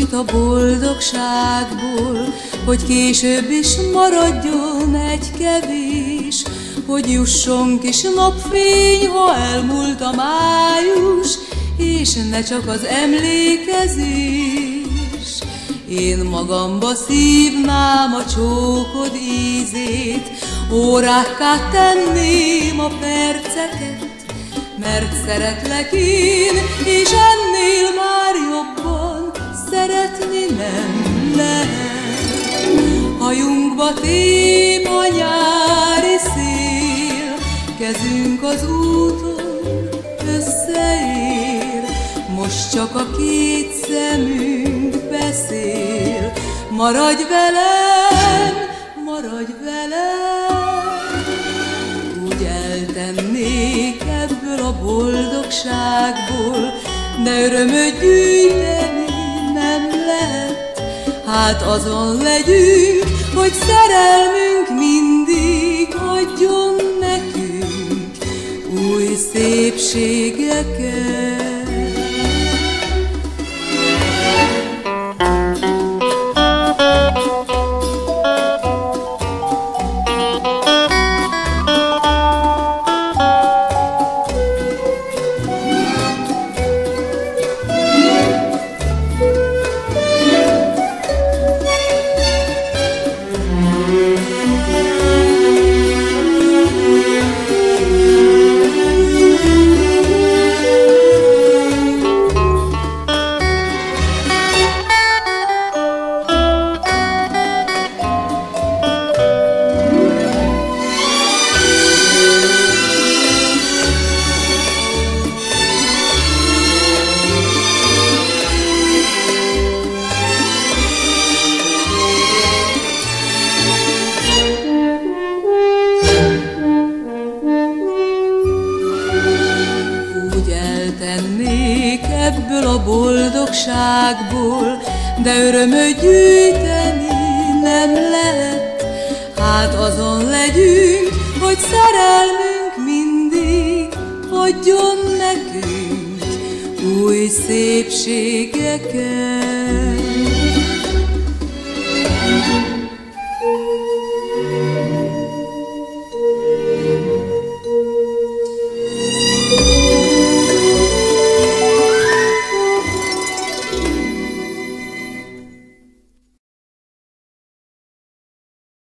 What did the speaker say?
jut a boldogságból, hogy később is maradjon egy kevés, hogy jusson kis napfény, ha elmúlt a május, és ne csak az emlékezés. Én magamba szívnám a csókod ízét, órákká tenném a perceket, mert szeretlek én, és ennél már Tép a nyári szél, kezünk az úton összeér, most csak a két szemünk beszél. Maradj velem, maradj velem, úgy eltennék ebből a boldogságból, de örömöt gyűjteni nem lehet. Hát azon legyünk, hogy szerelmünk mindig adjon nekünk új szépségeket. Eltennék ebből a boldogságból, de örömöt gyűjteni nem lehet. Hát azon legyünk, hogy szerelmünk mindig adjon nekünk új szépségeket.